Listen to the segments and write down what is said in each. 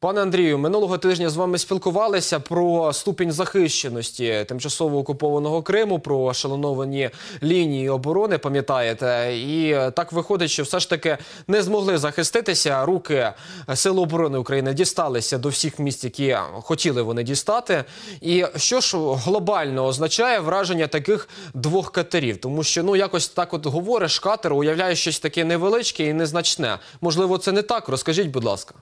Пане Андрію, минулого тижня з вами спілкувалися про ступінь захищеності тимчасово окупованого Криму, про шалоновані лінії оборони. Пам'ятаєте, і так виходить, що все ж таки не змогли захиститися. Руки Сил оборони України дісталися до всіх місць, які хотіли вони дістати. І що ж глобально означає враження таких двох катерів? Тому що ну якось так, от говориш, катер уявляє щось таке невеличке і незначне. Можливо, це не так. Розкажіть, будь ласка.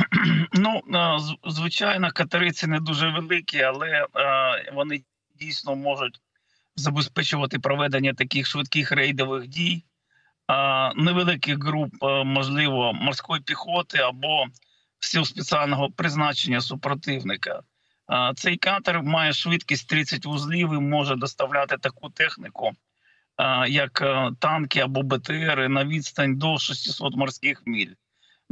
Ну, е, звичайно, катери не дуже великі, але е, вони дійсно можуть забезпечувати проведення таких швидких рейдових дій, невеликих груп, е, можливо, морської піхоти або сил спеціального призначення супротивника. Цей катер має швидкість 30 вузлів і може доставляти таку техніку, як танки або БТРи на відстань до 600 морських міль.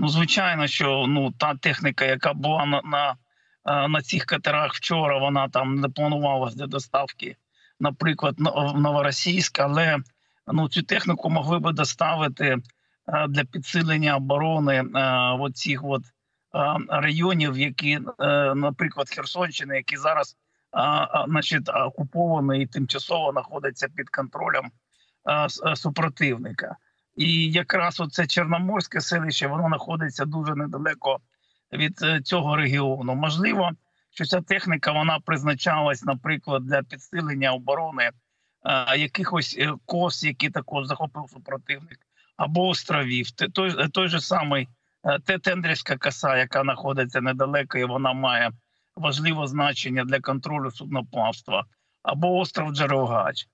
Ну, звичайно, що ну та техніка, яка була на, на, е, на цих катерах вчора, вона там не планувалась для доставки, наприклад, на- в Новоросійськ, але ну цю техніку могли би доставити е, для підсилення оборони е, оцих от е, районів, які, наприклад, Херсонщини, які зараз значить, окуповані і тимчасово знаходяться під контролем супротивника. І якраз оце Чорноморське селище воно знаходиться дуже недалеко від е, цього регіону. Можливо, що ця техніка вона призначалась, наприклад, для підсилення оборони е, якихось е, кос, які також захопив супротивник, або островів. Той, той же самий те Тендрівська коса, яка знаходиться недалеко, і вона має важливе значення для контролю судноплавства, або остров Джерогач,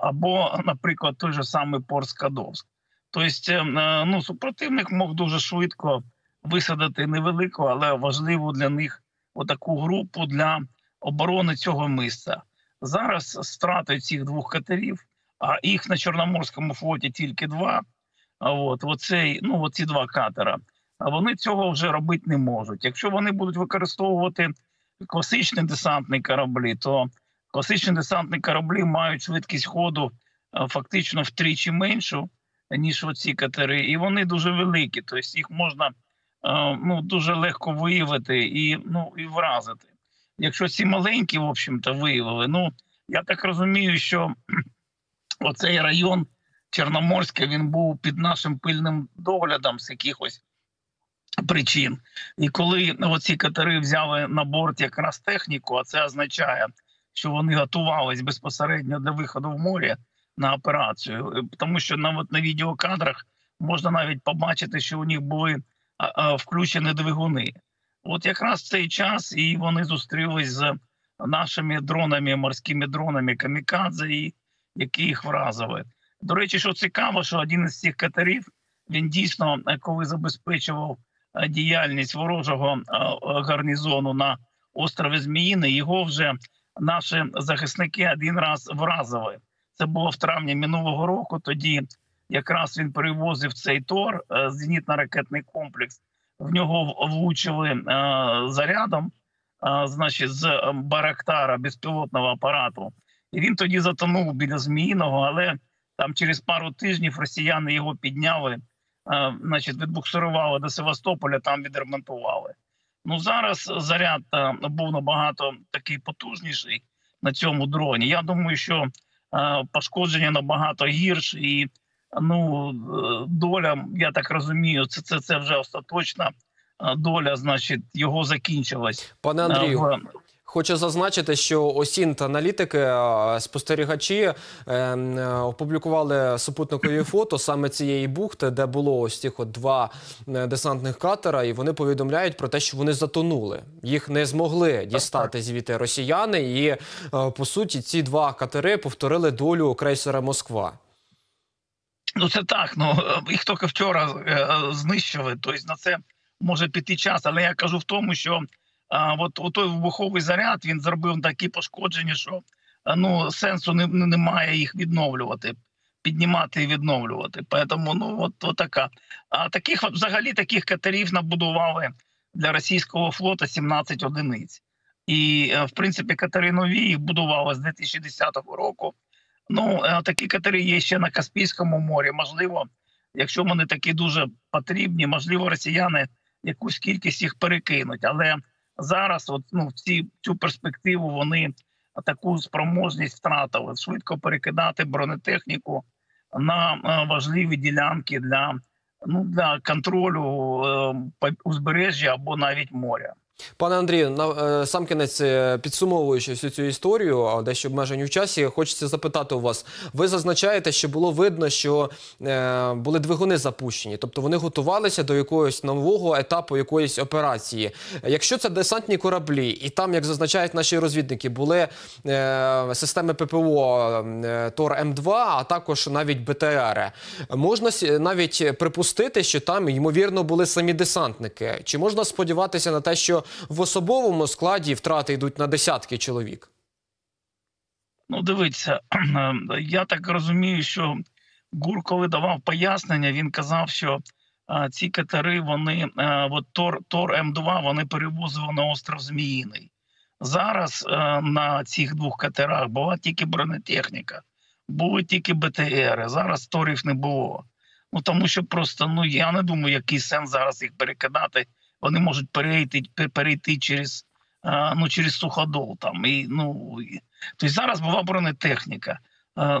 або, наприклад, той же самий Порт Скадовськ. Тобто, е, ну, супротивник мог дуже швидко висадити невелику, але важливу для них отаку групу для оборони цього місця. Зараз страти цих двох катерів, а їх на Чорноморському флоті тільки два. От оцей, ну оці два катера. А вони цього вже робити не можуть. Якщо вони будуть використовувати класичні десантні кораблі, то класичні десантні кораблі мають швидкість ходу е, фактично втричі меншу ніж оці катери, і вони дуже великі. Тобто їх можна е, ну дуже легко виявити і ну і вразити. Якщо ці маленькі, в общем-то, виявили, ну я так розумію, що оцей район Чорноморський він був під нашим пильним доглядом з якихось причин. І коли оці катери взяли на борт якраз техніку, а це означає, що вони готувались безпосередньо до виходу в море на операцію, Е, тому що на, от, на відеокадрах можна навіть побачити, що у них були включені двигуни. От якраз цей час і вони зустрілись з нашими дронами, морськими дронами камікадзе, які їх вразили. До речі, що цікаво, що один із цих катерів він дійсно, е, коли забезпечував е, діяльність ворожого гарнізону на острові Зміїни, його вже наші захисники один раз вразили. Це було в травні минулого року. Тоді якраз він перевозив цей тор, е, зенітно-ракетний комплекс. В нього влучили е, зарядом, е, значить, з Барактара безпілотного апарату. І він тоді затонув біля Зміїного, але там через пару тижнів росіяни його підняли, значить, відбуксирували до Севастополя, там відремонтували. Ну зараз заряд був набагато такий потужніший на цьому дроні. Я думаю, що пошкодження набагато гірше, і ну е, доля, я так розумію, це це, це вже остаточна е, доля, значить, його закінчилась. Пане Е, Андрію, в- Хочу зазначити, що осінт аналітики, е, спостерігачі е, е, опублікували супутникові фото саме цієї бухти, де було ось цих от два е, десантних катера, і вони повідомляють про те, що вони затонули. Їх не змогли дістати звідти росіяни, і е, по суті ці два катери повторили долю крейсера Москва. Ну це так. Ну їх тільки вчора знищили. Тобто на це може піти час. Але я кажу в тому, що а, от, от той вибуховий заряд він зробив такі пошкодження, що ну сенсу не- немає їх відновлювати, піднімати і відновлювати. Тому ну от, от така. А таких взагалі таких катерів набудували для російського флоту 17 одиниць. І е, в принципі катери нові їх будували з 2010 року. Ну, е, такі катери є ще на Каспійському морі. Можливо, якщо вони такі дуже потрібні, можливо, росіяни якусь кількість їх перекинуть. Але зараз, от ну ці цю перспективу, вони таку спроможність втратили швидко перекидати бронетехніку на е, важливі ділянки для ну для контролю е, узбережжя або навіть моря. Пане Андрію, на е, сам кінець е, підсумовуючи всю цю історію, дещо обмежені в часі, хочеться запитати у вас. Ви зазначаєте, що було видно, що е, були двигуни запущені, тобто вони готувалися до якогось нового етапу якоїсь операції. Якщо це десантні кораблі, і там, як зазначають наші розвідники, були е, системи ППО е, Тор М2, а також навіть БТР, можна навіть припустити, що там ймовірно були самі десантники. Чи можна сподіватися на те, що в особовому складі втрати йдуть на десятки чоловік? Ну, дивіться, я так розумію, що ГУР, коли давав пояснення, він казав, що ці катери, вони от Тор, Тор М2, вони перевозили на остров Зміїний. Зараз а, на цих двох катерах була тільки бронетехніка, були тільки БТР. Зараз торів не було. Ну тому що просто ну я не думаю, який сенс зараз їх перекидати. Вони можуть перейти пе- перейти через ну через суходол там і ну і- Тобто зараз була бронетехніка.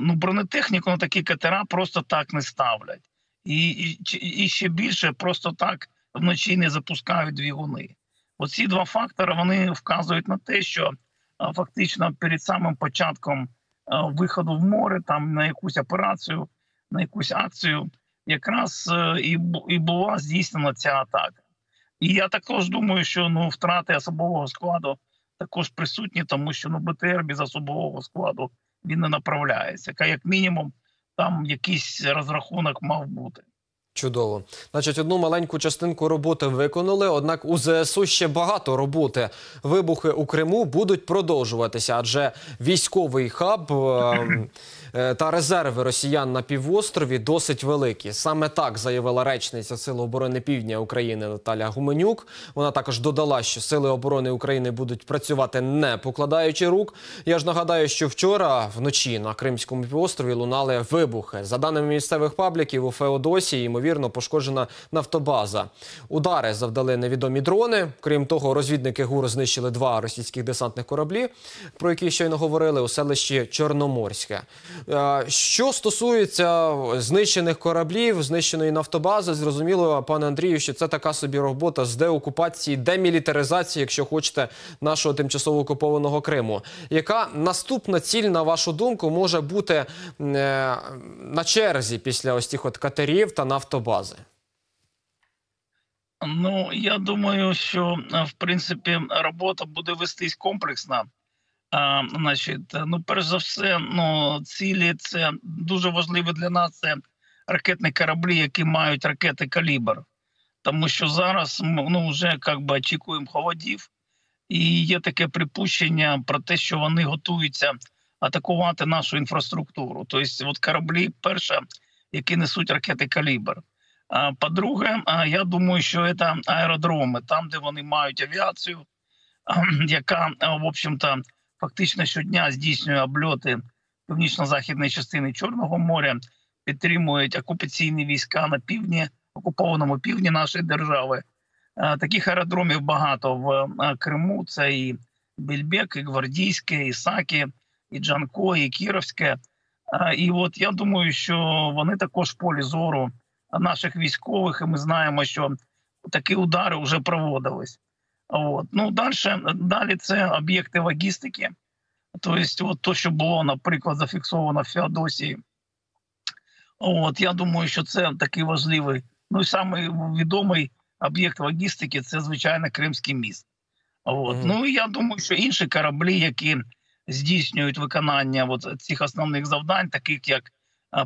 Ну, бронетехніку на такі катера просто так не ставлять. І, і, і ще більше просто так вночі не запускають двигуни. Оці два фактори вони вказують на те, що фактично перед самим початком виходу в море, там на якусь операцію, на якусь акцію, якраз е, і була здійснена ця атака. І я також думаю, що ну втрати особового складу також присутні, тому що ну БТР без особового складу він не направляється. Яка як мінімум там якийсь розрахунок мав бути. Чудово. Значить, одну маленьку частинку роботи виконали, однак у ЗСУ ще багато роботи. Вибухи у Криму будуть продовжуватися, адже військовий хаб е, та резерви росіян на півострові досить великі. Саме так заявила речниця Сил оборони Півдня України Наталя Гуменюк. Вона також додала, що сили оборони України будуть працювати не покладаючи рук. Я ж нагадаю, що вчора вночі на Кримському півострові лунали вибухи. За даними місцевих пабліків, у Феодосії ймовірно пошкоджена нафтобаза. Удари завдали невідомі дрони. Крім того, розвідники ГУР знищили два російських десантних кораблі, про які щойно говорили у селищі Чорноморське. Е, Що стосується знищених кораблів, знищеної нафтобази, зрозуміло, пане Андрію, що це така собі робота з деокупації, демілітаризації, якщо хочете, нашого тимчасово окупованого Криму. Яка наступна ціль, на вашу думку, може бути е, на черзі після ось цих от катерів та нафтобази? Ну я думаю, що е, в принципі робота буде вестись комплексно. А, значить, е, ну, перш за все, ну цілі це дуже важливо для нас. Це ракетні кораблі, які мають ракети калібр. Тому що зараз м, ну, вже як би очікуємо холодів, і є таке припущення про те, що вони готуються атакувати нашу інфраструктуру. Тобто, от кораблі, перше, які несуть ракети калібр. А, По-друге, я думаю, що це аеродроми, там, де вони мають авіацію, яка, в общем-то, фактично щодня здійснює обльоти північно-західної частини Чорного моря, підтримують окупаційні війська на півдні, окупованому півдні нашої держави. Е, Таких аеродромів багато в е, Криму. Це і Бельбек, і Гвардійське, і Сакі, і Джанко, і Кіровське. Е, І от я думаю, що вони також в полі зору наших військових, і ми знаємо, що такі удари вже проводились. От. Ну, далі, далі це об'єкти логістики. Тобто, от то, що було, наприклад, зафіксовано в Феодосії. От, я думаю, що це такий важливий. Ну і самий відомий об'єкт логістики це, звичайно, Кримський міст. От. Мгм. Ну і я думаю, що інші кораблі, які здійснюють виконання от цих основних завдань, таких як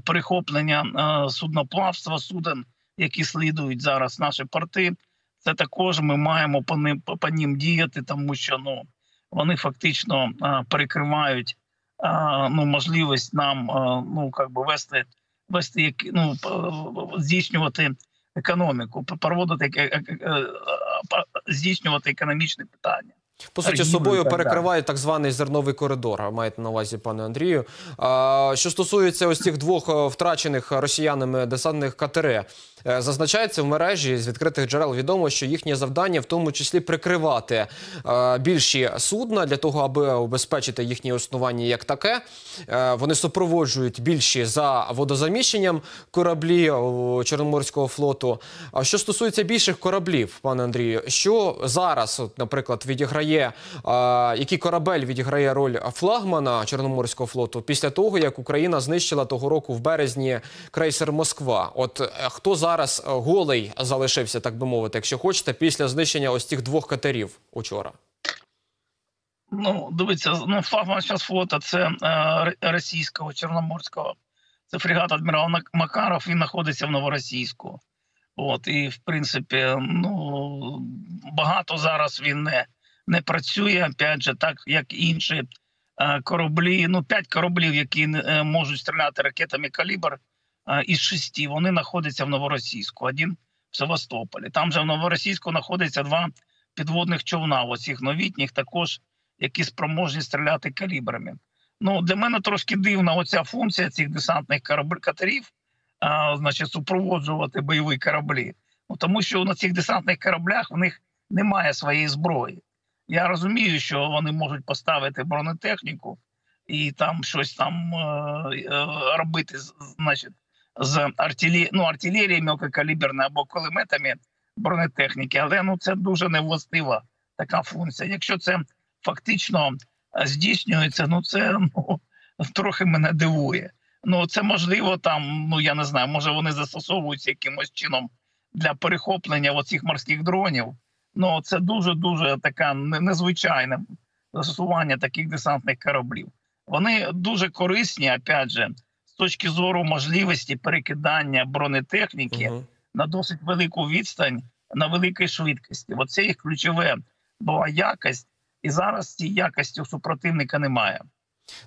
перехоплення е, судноплавства, суден, які слідують зараз наші порти, це також ми маємо по ним по, ним діяти, тому що ну вони фактично перекривають ну, можливість нам ну как би вести вести ну, здійснювати економіку, проводити е- е- е, здійснювати економічні питання. По суті, собою перекривають так званий зерновий коридор. Маєте на увазі, пане Андрію. Що стосується ось цих двох е, втрачених росіянами десантних катери, Е, Зазначається в мережі з відкритих джерел відомо, що їхнє завдання в тому числі прикривати е, більші судна для того, аби убезпечити їхнє існування як таке. Вони супроводжують більші за водозаміщенням кораблі Чорноморського флоту. А що стосується більших кораблів, пане Андрію, що зараз, наприклад, відіграє е, який корабель відіграє роль флагмана Чорноморського флоту після того, як Україна знищила того року в березні крейсер Москва? От е, хто зараз е, голий залишився, так би мовити, якщо хочете, після знищення ось цих двох катерів учора? Ну, дивіться, ну, флагман зараз флота це е, російського чорноморського. Це фрегат адмірал Макаров, він знаходиться в Новоросійську. От, і в принципі, ну багато зараз він не, не працює, опять же, так як інші е, кораблі. Ну, п'ять кораблів, які е, можуть стріляти ракетами калібр е, із шести, вони знаходяться в Новоросійську, один в Севастополі. Там же в Новоросійську знаходиться два підводних човна, оцих новітніх, також які спроможні стріляти калібрами. Ну для мене трошки дивна оця функція цих десантних катерів, а, значить, супроводжувати бойові кораблі. Ну тому що на цих десантних кораблях в них немає своєї зброї. Я розумію, що вони можуть поставити бронетехніку і там щось там е, е, робити, значить, з артилерії, ну, артилерії мелкокаліберної або кулеметами бронетехніки, але ну це дуже невластива така функція. Якщо це фактично е, здійснюється, ну це ну, трохи мене дивує. Ну це можливо там, ну я не знаю, може вони застосовуються якимось чином для перехоплення оцих морських дронів. Ну це дуже дуже така не- незвичайне застосування таких десантних кораблів. Вони дуже корисні, опять же, з точки зору можливості перекидання бронетехніки Мгм. на досить велику відстань на великій швидкості. Оце їх ключове була якість, і зараз цієї якості у супротивника немає.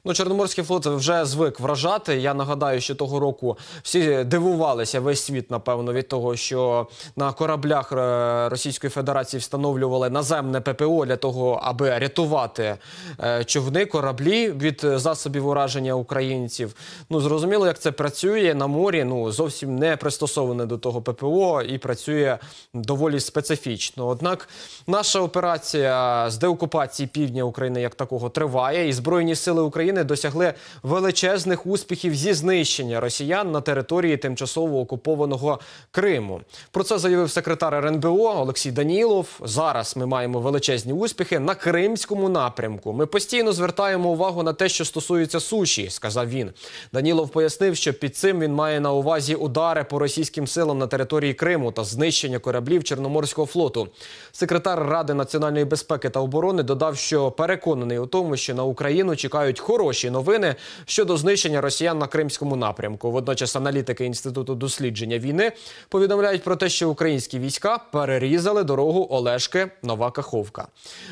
Ну, Чорноморський флот вже звик вражати. Я нагадаю, що того року всі дивувалися весь світ, напевно, від того, що на кораблях е, Російської Федерації встановлювали наземне ППО для того, аби рятувати е, човни, кораблі від засобів ураження українців. Ну зрозуміло, як це працює на морі. Ну зовсім не пристосоване до того ППО і працює доволі специфічно. Однак наша операція з деокупації півдня України як такого триває, і збройні сили України досягли величезних успіхів зі знищення росіян на території тимчасово окупованого Криму. Про це заявив секретар РНБО Олексій Данілов. Зараз ми маємо величезні успіхи на кримському напрямку. Ми постійно звертаємо увагу на те, що стосується суші, сказав він. Данілов пояснив, що під цим він має на увазі удари по російським силам на території Криму та знищення кораблів Чорноморського флоту. Секретар Ради національної безпеки та оборони додав, що переконаний у тому, що на Україну чекають хороші новини щодо знищення росіян на кримському напрямку. Водночас аналітики інституту дослідження війни повідомляють про те, що українські війська перерізали дорогу Олешки Нова Каховка.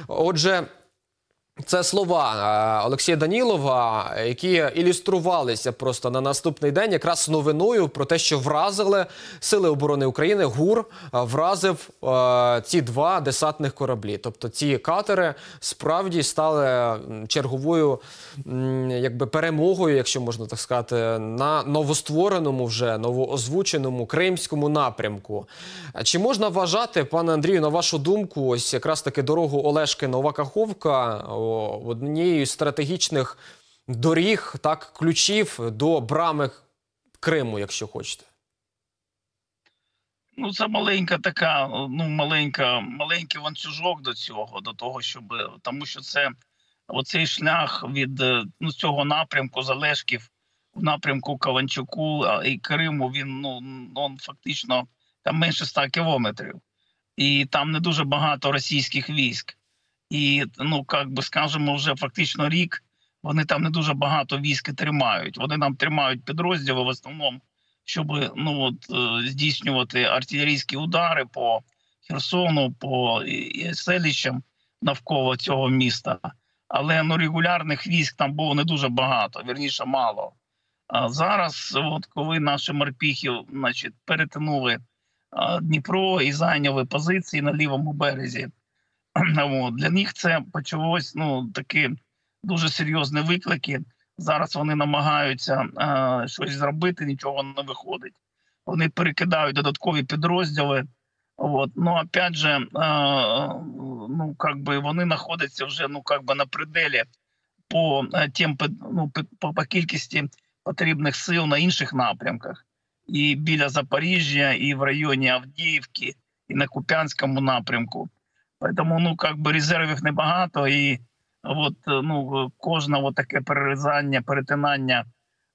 Отже. Це слова е, Олексія Данілова, які ілюструвалися просто на наступний день, якраз новиною про те, що вразили сили оборони України. ГУР е, вразив е, ці два десантних кораблі. Тобто ці катери справді стали черговою якби перемогою, якщо можна так сказати, на новоствореному вже новоозвученому кримському напрямку. Чи можна вважати, пане Андрію, на вашу думку, ось якраз таки дорогу Олешки Нова Каховка однією з стратегічних доріг, так, ключів до брами Криму, якщо хочете? Ну, це маленька така, ну маленька, маленький ланцюжок до цього, до того, щоб тому, що це оцей шлях від е, ну, цього напрямку Залешків в напрямку Каванчуку і Криму. Він ну он фактично там менше 100 кілометрів, і там не дуже багато російських військ. І ну як би скажемо, вже фактично рік вони там не дуже багато військ тримають. Вони нам тримають підрозділи в основному щоб ну от е, здійснювати артилерійські удари по Херсону, по селищам навколо цього міста. Але ну регулярних військ там було не дуже багато, вірніше мало. А зараз, от коли наші морпіхи, значить, перетинули Дніпро і зайняли позиції на лівому березі, для них це почалось ну такі дуже серйозні виклики. Зараз вони намагаються е, щось зробити, нічого не виходить. вони перекидають додаткові підрозділи. От. Ну, опять же, е, ну, как би вони знаходяться вже ну, как би на пределі по, е, тим, ну, по, по кількості потрібних сил на інших напрямках. І біля Запоріжжя, і в районі Авдіївки, і на Куп'янському напрямку. Тому ну, как би резервів небагато, і от, е, ну, кожне от таке перерізання, перетинання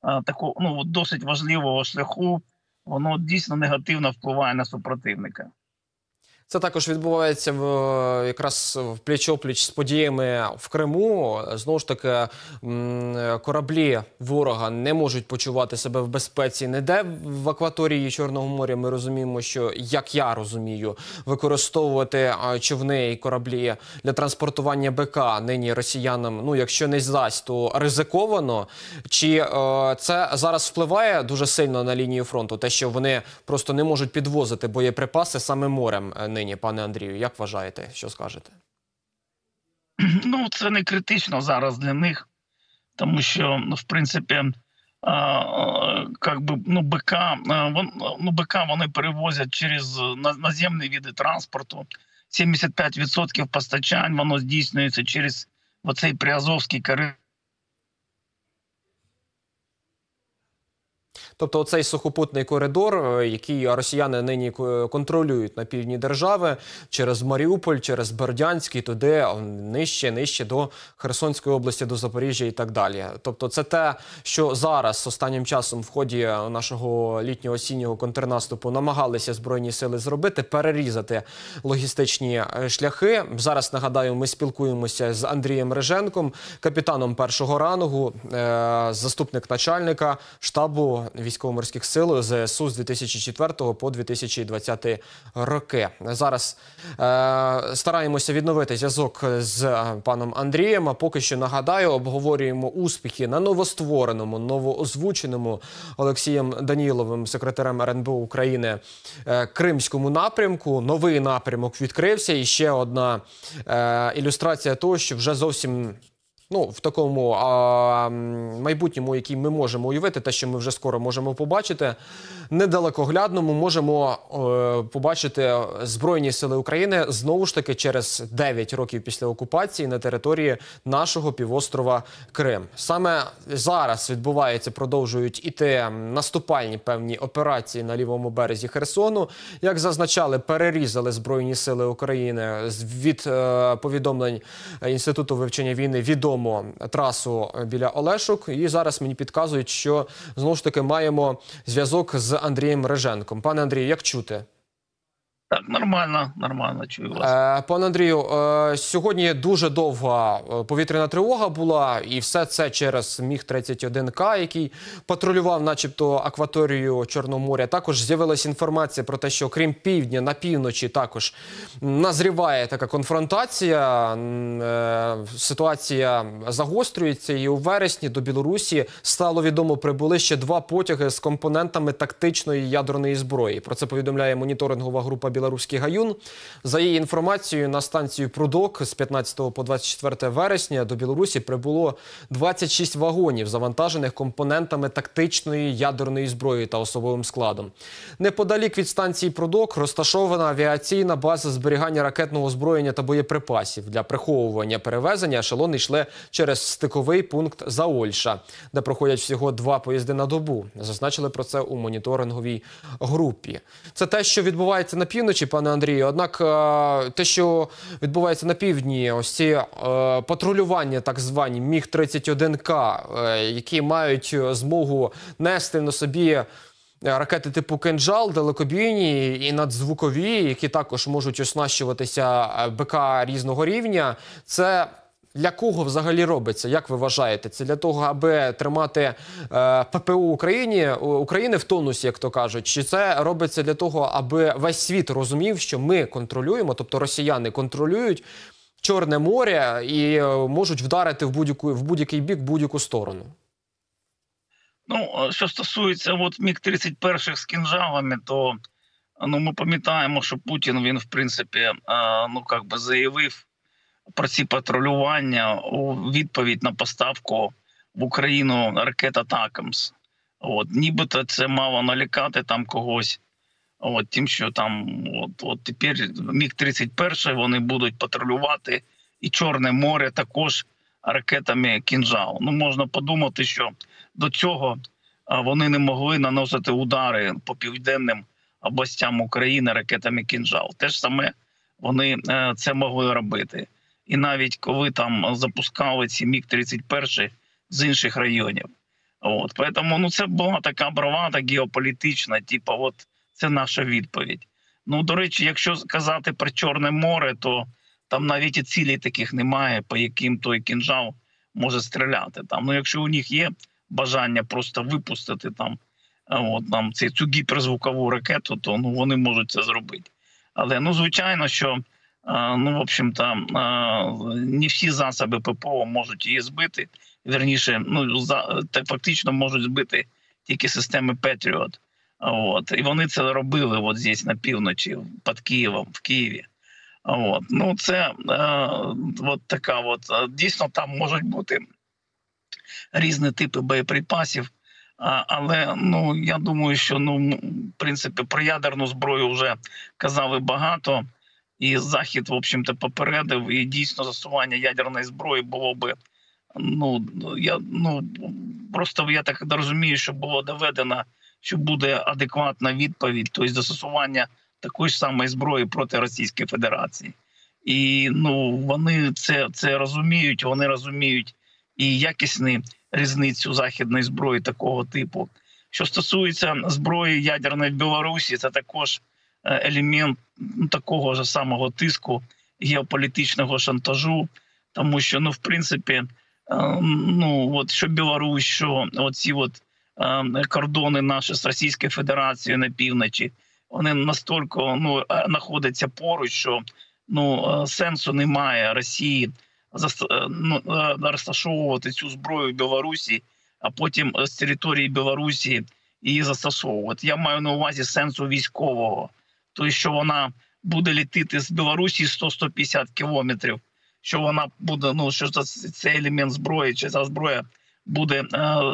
е, такого ну, досить важливого шляху, воно дійсно негативно впливає на супротивника. Це також відбувається в якраз в пліч-опліч з подіями в Криму. Знову ж таки, кораблі ворога не можуть почувати себе в безпеці ніде в акваторії Чорного моря. Ми розуміємо, що як я розумію, використовувати човни і кораблі для транспортування БК нині росіянам. Ну, якщо не зась, то ризиковано. Чи е, це зараз впливає дуже сильно на лінію фронту? Те, що вони просто не можуть підвозити боєприпаси саме морем е, нині, пане Андрію. Як вважаєте, що скажете? Ну, це не критично зараз для них, тому що, ну, в принципі, как би, ну, БК, ну, БК вони перевозять через на- наземні види транспорту. 75% постачань воно здійснюється через оцей Приазовський коридор. Тобто, цей сухопутний коридор, е, який росіяни нині контролюють на півдні держави через Маріуполь, через Бердянський, туди нижче, нижче до Херсонської області, до Запоріжжя і так далі. Тобто, це те, що зараз останнім часом в ході нашого літнього осіннього контрнаступу намагалися збройні сили зробити, перерізати логістичні е, шляхи. Зараз нагадаю, ми спілкуємося з Андрієм Реженком, капітаном першого рангу, е, заступник начальника штабу військово-морських сил ЗСУ з 2004 по 2020 роки. Зараз е, стараємося відновити зв'язок з паном Андрієм. А поки що нагадаю, обговорюємо успіхи на новоствореному, новоозвученому Олексієм Даніловим, секретарем РНБО України, е, Кримському напрямку. Новий напрямок відкрився. І ще одна е, ілюстрація того, що вже зовсім ну, в такому а, майбутньому, який ми можемо уявити, те, що ми вже скоро можемо побачити, недалекоглядному можемо е, побачити Збройні сили України знову ж таки через 9 років після окупації на території нашого півострова Крим. Саме зараз відбувається, продовжують іти наступальні певні операції на лівому березі Херсону. Як зазначали, перерізали Збройні сили України від е, повідомлень Інституту вивчення війни відомо трасу біля Олешок. І зараз мені підказують, що знову ж таки маємо зв'язок з Андрієм Реженком. Пане Андрію, як чути? Так, нормально, нормально чую вас. Е, Пане Андрію, е, сьогодні дуже довга е, повітряна тривога була, і все це через міг 31 к який патрулював, начебто, акваторію Чорного моря. Також з'явилася інформація про те, що крім півдня на півночі також назріває така конфронтація. Ситуація загострюється, і у вересні до Білорусі стало відомо прибули ще два потяги з компонентами тактичної ядерної зброї. Про це повідомляє моніторингова група Білоруський гаюн. За її інформацією, на станцію Прудок з 15 по 24 вересня до Білорусі прибуло 26 вагонів, завантажених компонентами тактичної ядерної зброї та особовим складом. Неподалік від станції Прудок розташована авіаційна база зберігання ракетного озброєння та боєприпасів. Для приховування перевезення ешелони йшли через стиковий пункт Заольша, де проходять всього два поїзди на добу. Зазначили про це у моніторинговій групі. Це те, що відбувається на півночі, пане Андрію. Однак е, те, що відбувається на півдні, ось ці е, патрулювання, так звані міг 31 к е, які мають змогу нести на собі. Ракети типу кинжал, далекобійні і надзвукові, які також можуть оснащуватися БК різного рівня. Це для кого взагалі робиться? Як ви вважаєте? Це для того, аби тримати е, ППУ Україні України в тонусі, як то кажуть, чи це робиться для того, аби весь світ розумів, що ми контролюємо, тобто росіяни контролюють Чорне море і е, можуть вдарити в будь-яку в будь-який бік, будь-яку сторону? Ну, що стосується от міг 31 з кінжалами, то ну, ми пам'ятаємо, що Путін він, в принципі, е, ну як би заявив про ці патрулювання у відповідь на поставку в Україну ракет Атакамс. От, нібито це мало налякати там когось. От, тим, що там, от, от тепер міг 31 вони будуть патрулювати, і Чорне море також ракетами кінжал. Ну, можна подумати, що до цього вони не могли наносити удари по південним областям України ракетами кінжал. Те ж саме вони е, це могли робити. І навіть коли там запускали ці міг 31 з інших районів. От поэтому ну це була така бравада геополітична, типу, от це наша відповідь. Ну до речі, якщо казати про Чорне море, то там навіть і цілей таких немає, по яким той кінжал може стріляти. Там ну, якщо у них є бажання просто випустити там, от там цю, гіперзвукову ракету, то ну вони можуть це зробити. Але ну звичайно, що ну в общем-то не всі засоби ППО можуть її збити. Вірніше, ну за фактично можуть збити тільки системи Петріот. От і вони це робили от здесь на півночі, під Києвом, в Києві. От ну це е, от така, от дійсно там можуть бути різні типи боєприпасів. Але ну я думаю, що ну в принципі про ядерну зброю вже казали багато, і захід, в общем-то, попередив, і дійсно застосування ядерної зброї було би. Ну я ну просто я так розумію, що було доведено, що буде адекватна відповідь, тобто застосування такої ж самої зброї проти Російської Федерації. І ну вони це, це розуміють. Вони розуміють і якісні різницю західної зброї такого типу. Що стосується зброї ядерної в Білорусі, це також елемент ну, такого ж самого тиску геополітичного шантажу, тому що ну, в принципі, е, ну от що Білорусь, що оці от е, кордони наші з Російською Федерацією на півночі, вони настільки ну, е, знаходяться поруч, що ну е, сенсу немає Росії е, ну, е, розташовувати цю зброю в Білорусі, а потім е, з території Білорусі її застосовувати. Я маю на увазі сенсу військового, тобто, що вона буде літити з Білорусі 100-150 кілометрів, що вона буде, ну що це, це елемент зброї, чи ця зброя буде, е,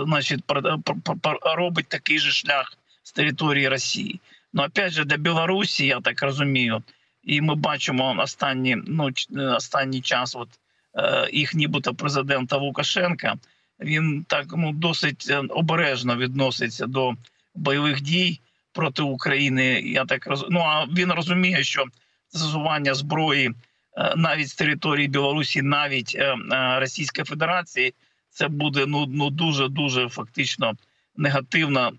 значить, пр- робить такий же шлях з території Росії. Ну, опять же, для Білорусі, я так розумію, і ми бачимо останні, ну, е, останній час, от е, їх нібито президента Лукашенка, він так ну досить е, обережно відноситься до бойових дій проти України. Я так роз... ну, а він розуміє, що застосування зброї е, навіть з території Білорусі, навіть е, е, Російської Федерації, це буде ну, ну дуже дуже фактично негативно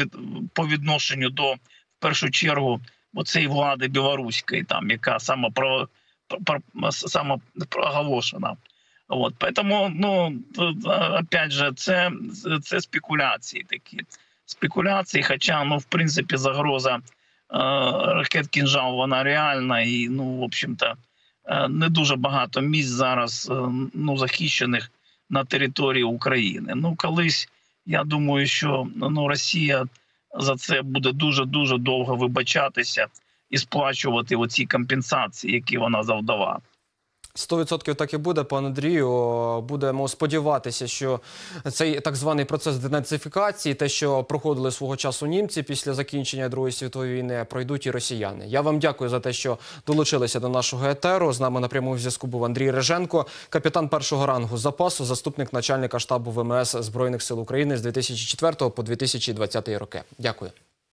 від, по відношенню до в першу чергу оцеї влади білоруської, там яка саме про, про, про проголошена. От поэтому, ну опять же, це, це спекуляції такі. Спекуляції, хоча ну в принципі загроза е, ракет кінжал вона реальна, і ну, в общем-то, е, не дуже багато місць зараз е, ну, захищених на території України. Ну, колись я думаю, що ну, Росія за це буде дуже дуже довго вибачатися і сплачувати оці компенсації, які вона завдала. 100% так і буде, пане Андрію. Будемо сподіватися, що цей так званий процес денацифікації, те, що проходили свого часу німці після закінчення Другої світової війни, пройдуть і росіяни. Я вам дякую за те, що долучилися до нашого етеру. З нами на прямому зв'язку був Андрій Реженко, капітан першого рангу запасу, заступник начальника штабу ВМС Збройних сил України з 2004 по 2020 роки. Дякую.